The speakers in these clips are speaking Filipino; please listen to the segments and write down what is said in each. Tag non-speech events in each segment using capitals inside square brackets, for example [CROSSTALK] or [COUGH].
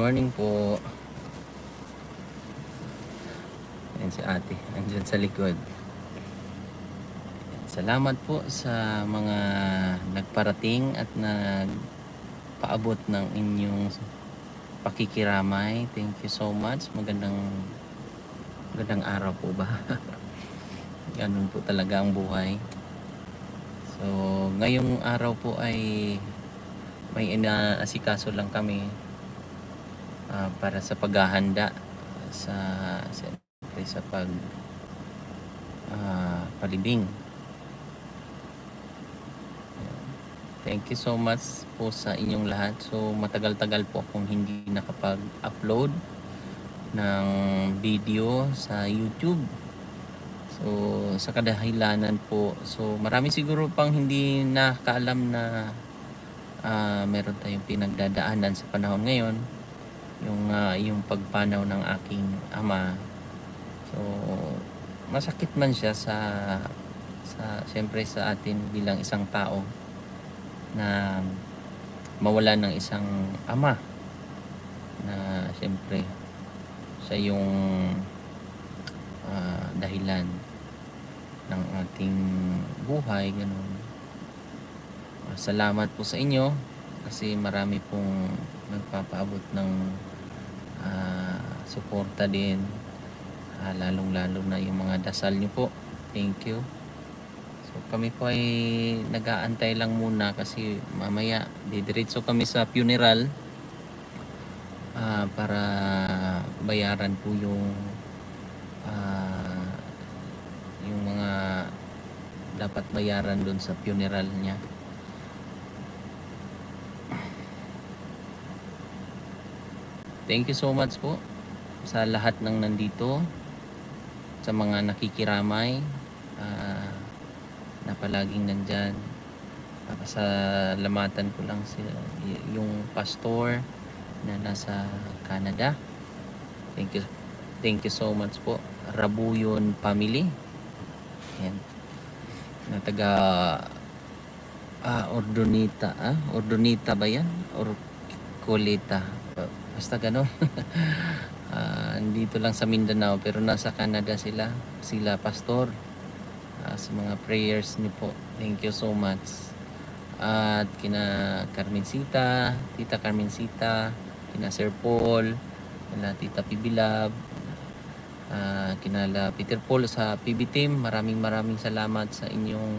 morning po. Ayan si ate. Andyan sa likod. Salamat po sa mga nagparating at nagpaabot ng inyong pakikiramay. Thank you so much. Magandang magandang araw po ba? [LAUGHS] Ganun po talaga ang buhay. So, ngayong araw po ay may inaasikaso lang kami ah, para sa paghahanda sa siyempre sa pag ah, palibing. Thank you so much po sa inyong lahat. So matagal-tagal po akong hindi nakapag-upload ng video sa YouTube. So sa kadahilanan po. So marami siguro pang hindi nakakaalam na ah, meron tayong pinagdadaanan sa panahon ngayon yung ah, yung pagpanaw ng aking ama. So masakit man siya sa sa siyempre sa atin bilang isang tao na mawala ng isang ama na siyempre siya yung ah, dahilan ng ating buhay ganun. Salamat po sa inyo kasi marami pong nagpapaabot ng ah, suporta din. Ah, lalong lalo na yung mga dasal nyo po. Thank you. So kami po ay nag-aantay lang muna kasi mamaya didiretso kami sa funeral ah, para bayaran po yung ah, yung mga dapat bayaran doon sa funeral niya Thank you so much po sa lahat ng nandito, sa mga nakikiramay, ah, na palaging nandyan. Pasalamatan ko lang si, yung pastor na nasa Canada. Thank you. Thank you so much po. Rabuyon family. Yan. Na taga ah, Ordonita. Ah? Ordonita ba yan? Or Colita. Basta gano'n. [LAUGHS] Ah, dito lang sa Mindanao pero nasa Canada sila. Sila pastor. Ah, sa mga prayers niyo po. Thank you so much. At kina Carmencita, Tita Carmencita, kina Sir Paul, kina Tita Pibilab, ah, kinala Peter Paul sa PB team. Maraming maraming salamat sa inyong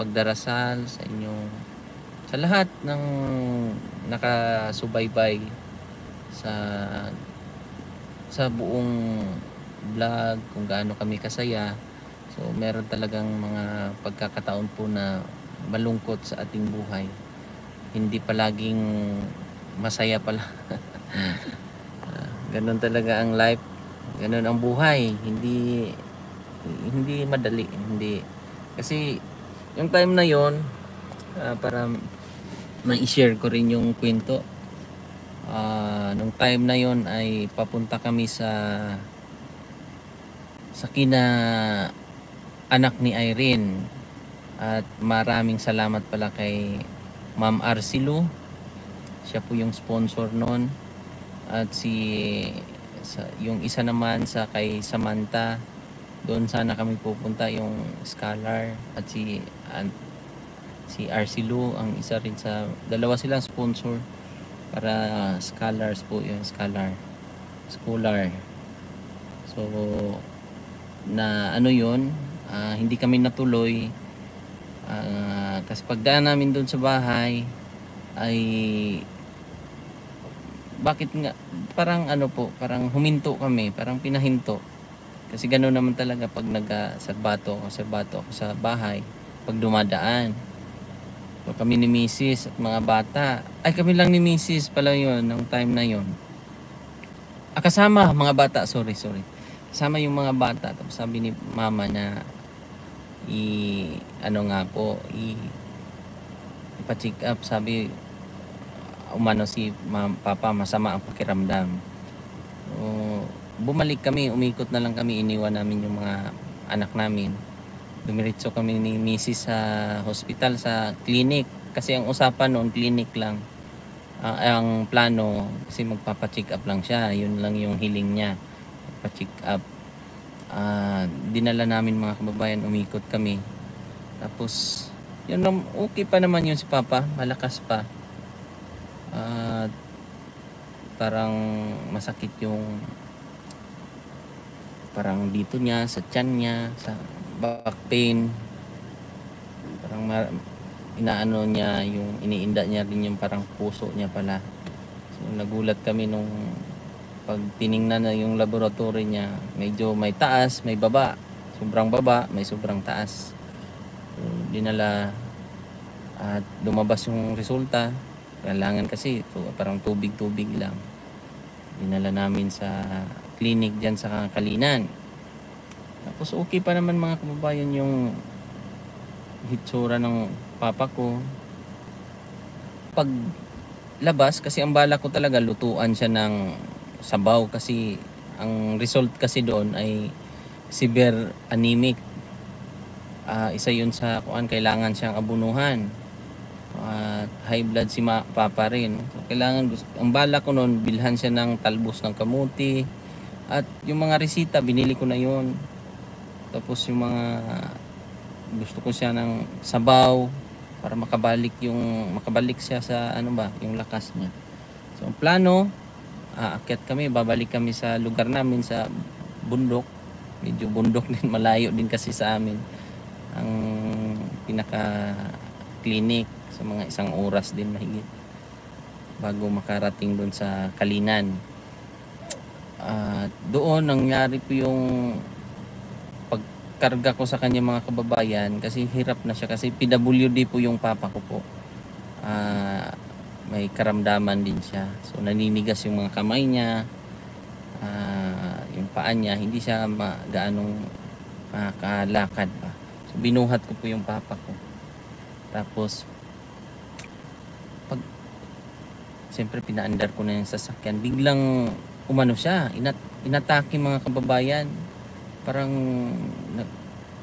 pagdarasal, sa inyong sa lahat ng nakasubaybay sa sa buong vlog kung gaano kami kasaya. So meron talagang mga pagkakataon po na malungkot sa ating buhay. Hindi palaging masaya pala. [LAUGHS] Ah, Ganun talaga ang life. Ganun ang buhay. Hindi hindi madali, hindi kasi yung time na yon para ma-share ko rin yung kwento Ah, nung time na yon ay papunta kami sa sa kina anak ni Irene. At maraming salamat pala kay Ma'am Arcelo. Siya po yung sponsor noon at si sa, yung isa naman sa kay Samantha. Doon sana kami pupunta yung Scholar. At si an, si Arcelo ang isa rin sa dalawa silang sponsor para scholars po yung scholar scholar. So na ano yun ah, hindi kami natuloy. Ah, kasi pagdaan namin doon sa bahay ay bakit nga parang ano po parang huminto kami parang pinahinto. Kasi gano'n naman talaga pag nag-serbato ako serbato ako sa bahay pag dumadaan kami ni Mrs. at mga bata. Ay, kami lang ni Mrs. pala yun, nung time na yun. Ah, kasama, mga bata, sorry, sorry. Kasama yung mga bata. Tapos sabi ni mama na, i, ano nga po, i, ipa-check up. Sabi, umano si ma- papa, masama ang pakiramdam. So, bumalik kami, umikot na lang kami, iniwan namin yung mga anak namin dumiretso kami ni Mrs. sa hospital sa clinic kasi ang usapan noon clinic lang Ah, ang plano kasi magpapa-check up lang siya. Yun lang yung hiling niya. Pa-check up. Ah, dinala namin mga kababayan, umikot kami. Tapos yun okay pa naman yun si Papa, malakas pa. At parang masakit yung parang dito niya, sa tiyan niya, sa back pain. Parang inaano niya yung iniinda niya din yung parang puso niya pala. So nagulat kami nung pag tiningnan na yung laboratory niya, medyo may taas, may baba. Sobrang baba, may sobrang taas. So, dinala at lumabas yung resulta. Kailangan kasi so, parang tubig-tubig lang. Dinala namin sa clinic dyan sa Kalinan. Tapos okay pa naman mga kababayan yung hitsura ng papa ko. Pag labas, kasi ang bala ko talaga lutuan siya ng sabaw kasi ang result kasi doon ay severe anemic. Ah, isa yun sa kuan kailangan siyang abunuhan. At high blood si ma- papa rin. So, kailangan, ang bala ko noon, bilhan siya ng talbos ng kamuti. At yung mga resita, binili ko na yun. Tapos yung mga gusto ko siya ng sabaw para makabalik yung makabalik siya sa ano ba, yung lakas niya. So ang plano, aakyat kami, babalik kami sa lugar namin sa bundok. Medyo bundok [LAUGHS] din, malayo din kasi sa amin. Ang pinaka clinic sa mga isang oras din mahigit bago makarating doon sa Kalinan. At doon nangyari po yung pagkarga ko sa kanya mga kababayan kasi hirap na siya kasi PWD po yung papa ko po. Ah, may karamdaman din siya. So naninigas yung mga kamay niya, ah, yung paa niya, hindi siya ma, gaanong makakalakad pa. So binuhat ko po yung papa ko. Tapos pag siyempre pinaandar ko na yung sasakyan, biglang umano siya, inat inatake mga kababayan. Parang nag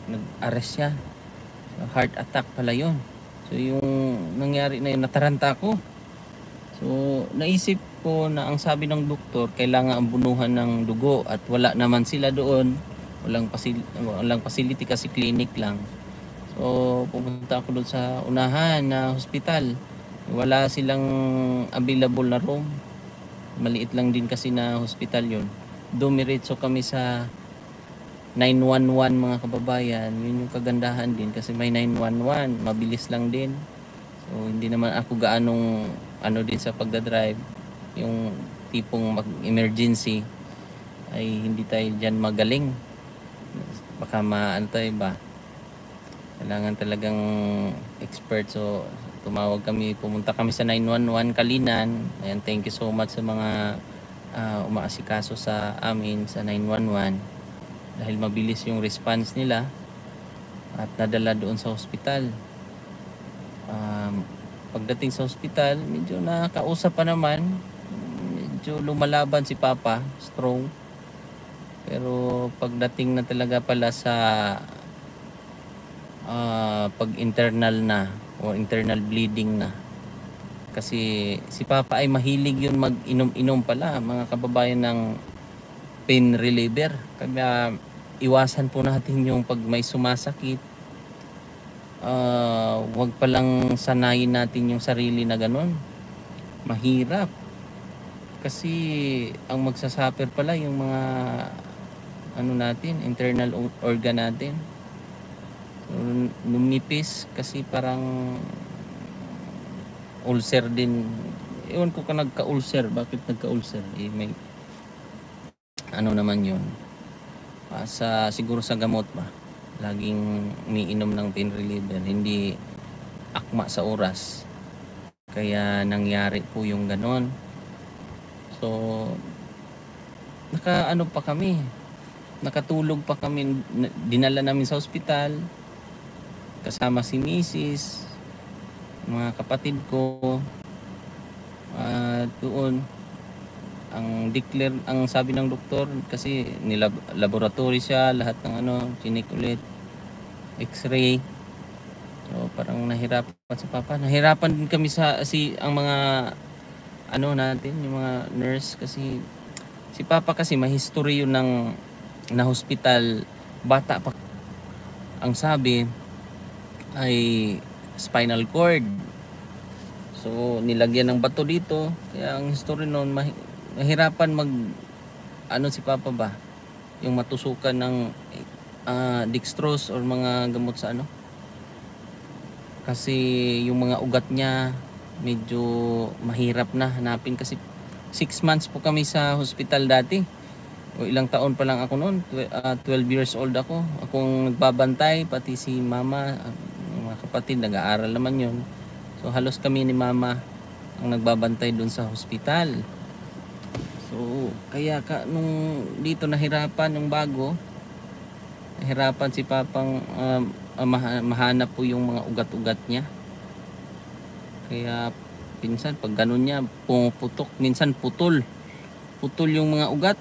nag-arrest siya. Heart attack pala yun. So yung nangyari na yun, nataranta ako. So naisip ko na ang sabi ng doktor, kailangan ang bunuhan ng dugo at wala naman sila doon. Walang, pasil- walang facility kasi clinic lang. So pumunta ako doon sa unahan na hospital. Wala silang available na room. Maliit lang din kasi na hospital yun. Dumiretso kami sa 911 mga kababayan. Yun yung kagandahan din kasi may 911. Mabilis lang din. So hindi naman ako gaanong ano din sa pagdadrive. Yung tipong mag-emergency ay hindi tayo dyan magaling. Baka maano tayo ba? Kailangan talagang expert. So tumawag kami, pumunta kami sa 911 Kalinan. Ayan, thank you so much sa mga ah, umaasikaso sa amin sa 911 dahil mabilis yung response nila at nadala doon sa hospital. Um, pagdating sa hospital, medyo nakakausap pa naman. Medyo lumalaban si Papa, strong. Pero pagdating na talaga pala sa ah, pag internal na o internal bleeding na kasi si Papa ay mahilig yun mag-inom-inom pala mga kababayan ng pain reliever. Kaya iwasan po natin yung pag may sumasakit. ah wag pa lang sanayin natin yung sarili na ganun. Mahirap. Kasi ang magsasuffer pala yung mga ano natin, internal organ natin. So, lumipis kasi parang ulcer din. Ewan ko ka nagka-ulcer. Bakit nagka-ulcer? Eh, may ano naman yun. Ah, sa siguro sa gamot ba laging umiinom ng pain reliever hindi akma sa oras. Kaya nangyari po yung ganon. So naka ano pa kami nakatulog pa kami na- dinala namin sa ospital kasama si misis mga kapatid ko at doon ang declare ang sabi ng doktor kasi nilab laboratory siya lahat ng ano chinik ulit x-ray. So parang nahirapan si papa. Nahirapan din kami sa si ang mga ano natin, yung mga nurse kasi si Papa kasi may history yun ng na hospital. Bata pa. Ang sabi ay spinal cord. So nilagyan ng bato dito. Kaya ang history noon mahirapan mag ano si Papa ba? Yung matusukan ng ah, dextrose or mga gamot sa ano? Kasi yung mga ugat niya medyo mahirap na hanapin kasi 6 months po kami sa hospital dati. O ilang taon pa lang ako noon Twe- ah, 12 years old ako. Akong nagbabantay pati si mama mga kapatid nag-aaral naman yon so halos kami ni mama ang nagbabantay doon sa hospital so kaya ka, nung dito nahirapan yung bago nahirapan si papang um, ah, maha- mahanap po yung mga ugat-ugat niya. Kaya pinsan pag ganun niya pumuputok. Minsan putol. Putol yung mga ugat.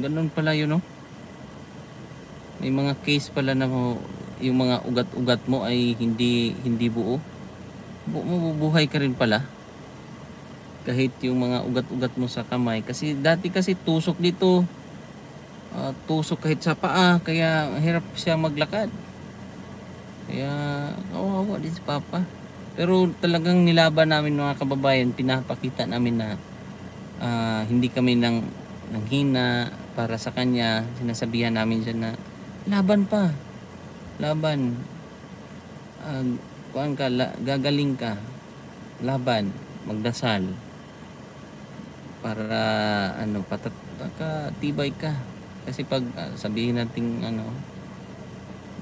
Ganun pala yun no? May mga case pala na yung mga ugat-ugat mo ay hindi hindi buo. Bu mabubuhay ka rin pala kahit yung mga ugat-ugat mo sa kamay. Kasi dati kasi tusok dito. Ah, tusok kahit sa paa. Kaya hirap siya maglakad. Kaya kawawa din si Papa. Pero talagang nilaban namin mga kababayan. Pinapakita namin na ah, hindi kami nang nanghina para sa kanya. Sinasabihan namin siya na laban pa. Laban. Uh, kuan ka la- gagaling ka. Laban. Magdasal para ano patat tibay ka. Kasi pag ah, sabihin natin ano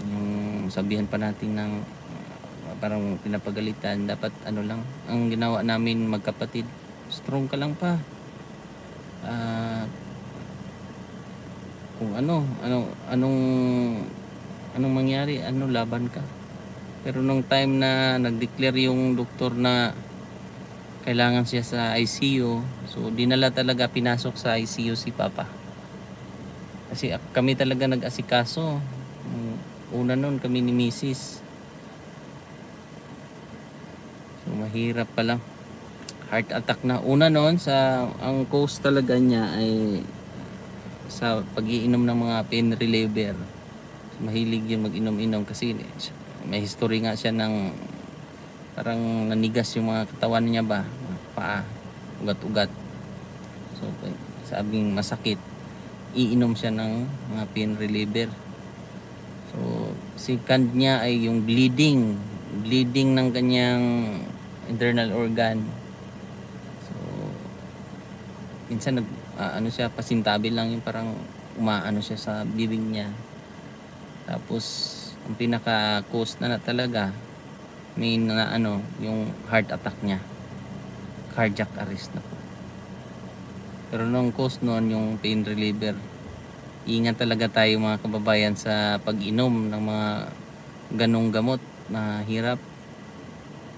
yung sabihan pa natin ng ah, parang pinapagalitan dapat ano lang ang ginawa namin magkapatid strong ka lang pa. Ah, kung ano ano anong anong mangyari ano laban ka. Pero nung time na nag-declare yung doktor na kailangan siya sa ICU so dinala talaga pinasok sa ICU si Papa. Kasi kami talaga nag-asikaso. Una nun kami ni Mrs. so mahirap pa lang heart attack na. Una noon sa ang cause talaga niya ay sa pagiinom ng mga pain reliever. Mahilig yun mag-inom-inom kasi may history nga siya ng parang nanigas yung mga katawan niya ba? Paa. Ugat-ugat. So sabing masakit iinom siya ng mga pain reliever. So second niya ay yung bleeding. Bleeding ng kanyang internal organ. So minsan nag ah, ano siya pasintabi lang yung parang umaano siya sa bibig niya. Tapos ang pinaka cause na, na talaga may na ano yung heart attack niya. Cardiac arrest na po. Pero nung cause noon yung pain reliever ingat talaga tayo mga kababayan sa pag-inom ng mga ganong gamot na hirap.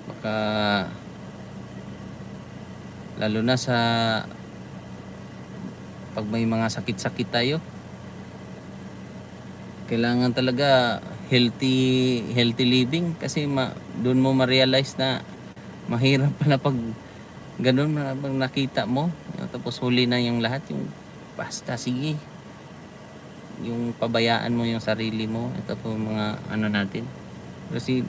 Baka lalo na sa pag may mga sakit-sakit tayo. Kailangan talaga healthy healthy living kasi ma, doon mo ma-realize na mahirap pala pag ganun na pag nakita mo. Tapos huli na yung lahat yung basta sige. Yung pabayaan mo yung sarili mo. Ito po mga ano natin. Kasi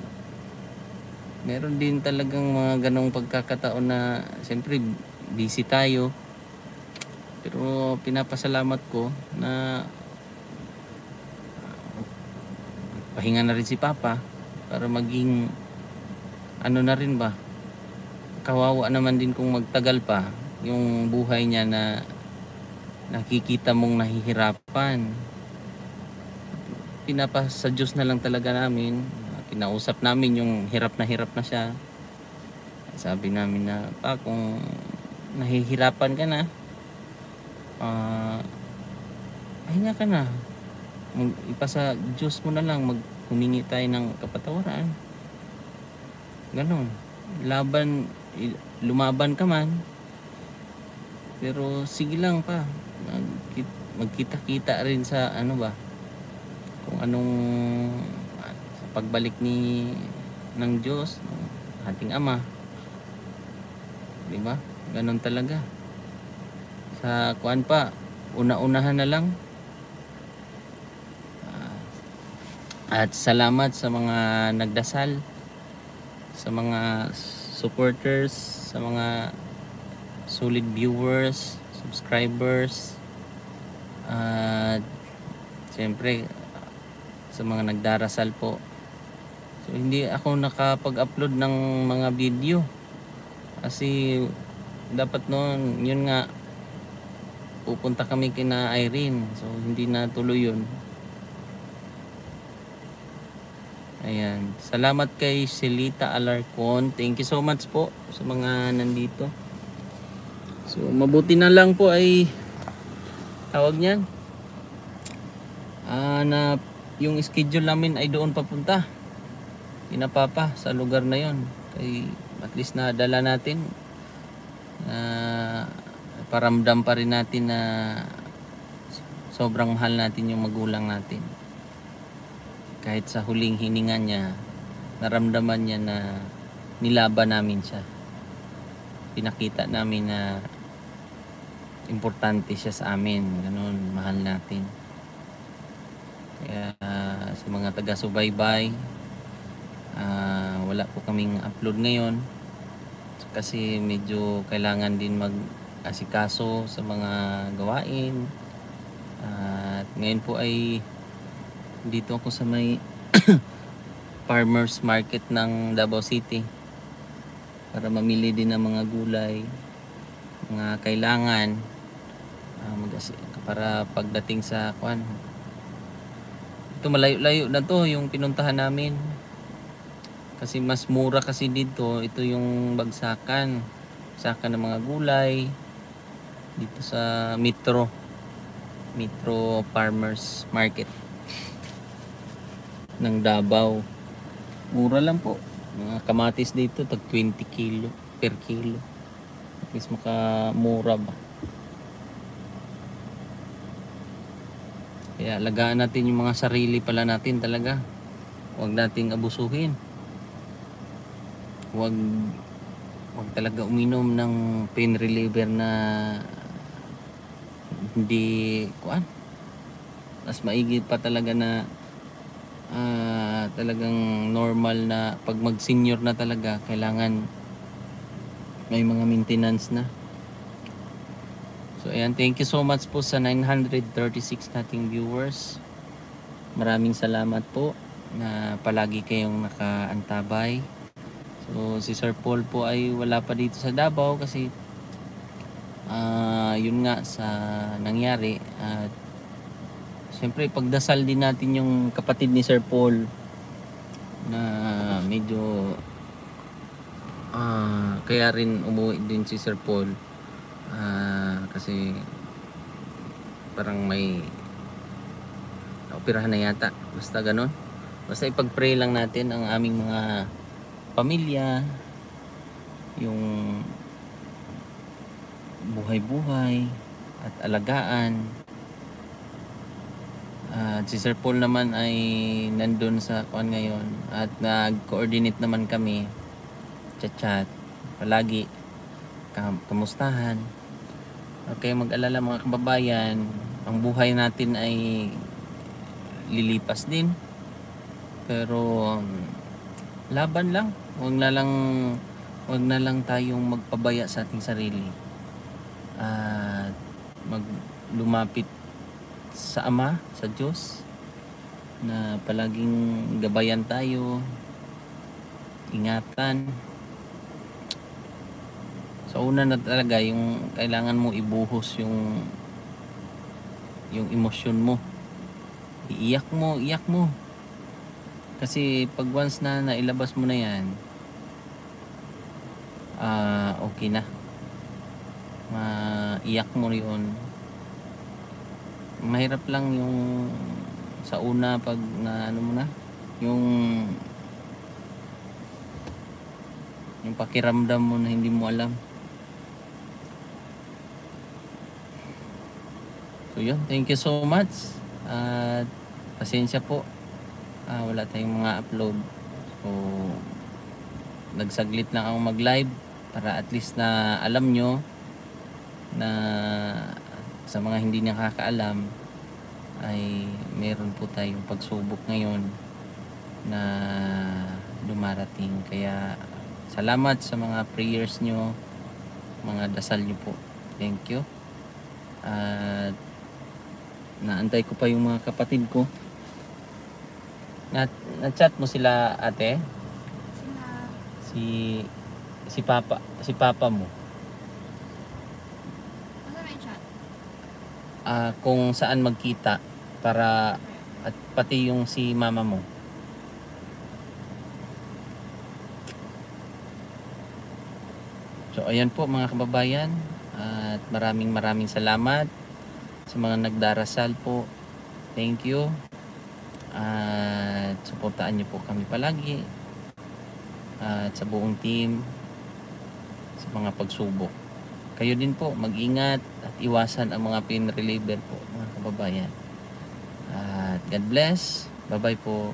meron din talagang mga ganong pagkakataon na siyempre busy tayo. Pero pinapasalamat ko na ah, pahinga na rin si Papa para maging ano na rin ba? Kawawa naman din kung magtagal pa yung buhay niya na nakikita mong nahihirapan. Pinapa sa Diyos na lang talaga namin. Kinausap namin yung hirap na hirap na siya. Sabi namin na pa kung nahihirapan ka na ah pahinga ka na. Ipasa Diyos mo na lang. Mag humingi tayo ng kapatawaran ganon laban lumaban ka man pero sige lang pa Magkit- magkita-kita rin sa ano ba kung anong ah, sa pagbalik ni ng Diyos ng ating Ama Di ba? Ganon talaga. Sa kuan pa, una-unahan na lang. Ah, at salamat sa mga nagdasal, sa mga supporters, sa mga solid viewers, subscribers, at siyempre sa mga nagdarasal po. So hindi ako nakapag-upload ng mga video. Kasi dapat noon yun nga pupunta kami kina Irene. So hindi na tuloy yun ayan. Salamat kay Celita Alarcon. Thank you so much po sa mga nandito. So mabuti na lang po ay tawag niyan. Ah, na yung schedule namin ay doon papunta. Kina Papa sa lugar na yon kay at least na dala natin. Uh, paramdam pa rin natin na sobrang mahal natin yung magulang natin kahit sa huling hininga niya naramdaman niya na nilaban namin siya. Pinakita namin na importante siya sa amin ganun mahal natin. Kaya uh, sa mga taga-subaybay uh, wala po kaming upload ngayon. Kasi medyo kailangan din mag asikaso sa mga gawain. At ngayon po ay dito ako sa may [COUGHS] farmers market ng Davao City para mamili din ng mga gulay mga kailangan uh, para pagdating sa kwan ito malayo-layo na to yung pinuntahan namin kasi mas mura kasi dito, ito yung bagsakan. Bagsakan ng mga gulay dito sa Metro. Metro Farmers Market ng Davao. Mura lang po. Mga kamatis dito tag 20 kilo per kilo. At least makamura ba. Kaya lagaan natin yung mga sarili pala natin talaga. Huwag nating abusuhin wag wag talaga uminom ng pain reliever na hindi kuan mas maigi pa talaga na uh, talagang normal na pag mag senior na talaga kailangan may mga maintenance na. So ayan thank you so much po sa 936 nating viewers. Maraming salamat po na palagi kayong nakaantabay. So si Sir Paul po ay wala pa dito sa Davao kasi uh, yun nga sa nangyari at uh, siyempre pagdasal din natin yung kapatid ni Sir Paul na medyo uh, kaya rin umuwi din si Sir Paul. Uh, kasi parang may operahan na yata. Basta ganon basta ipag-pray lang natin ang aming mga pamilya, yung buhay-buhay at alagaan. At uh, si Sir Paul naman ay nandun sa kuan ngayon at nag-coordinate naman kami chat-chat palagi kam kamustahan. Okay, mag-alala mga kababayan, ang buhay natin ay lilipas din. Pero um, laban lang Huwag na lang huwag na lang tayong magpabaya sa ating sarili. At mag lumapit sa Ama, sa Diyos na palaging gabayan tayo, ingatan. So una na talaga yung kailangan mo ibuhos yung yung emosyon mo. Iiyak mo, iyak mo. Kasi pag once na nailabas mo na yan, uh, okay na. Maiyak mo yun. Mahirap lang yung sa una pag na ano mo na, yung yung pakiramdam mo na hindi mo alam. So yun, thank you so much. At uh, pasensya po ah, wala tayong mga upload so nagsaglit lang ako mag live para at least na alam nyo na sa mga hindi nakakaalam ay meron po tayong pagsubok ngayon na dumarating. Kaya salamat sa mga prayers nyo mga dasal nyo po. Thank you. At naantay ko pa yung mga kapatid ko. Na, na-chat mo sila ate? Sina, si si papa si papa mo. Ano may chat? Ah kung saan magkita para at pati yung si mama mo So ayan po mga kababayan at maraming maraming salamat sa mga nagdarasal po. Thank you. At suportaan niyo po kami palagi at sa buong team sa mga pagsubok. Kayo din po mag-ingat at iwasan ang mga pain reliever po mga kababayan. At God bless. Bye-bye po.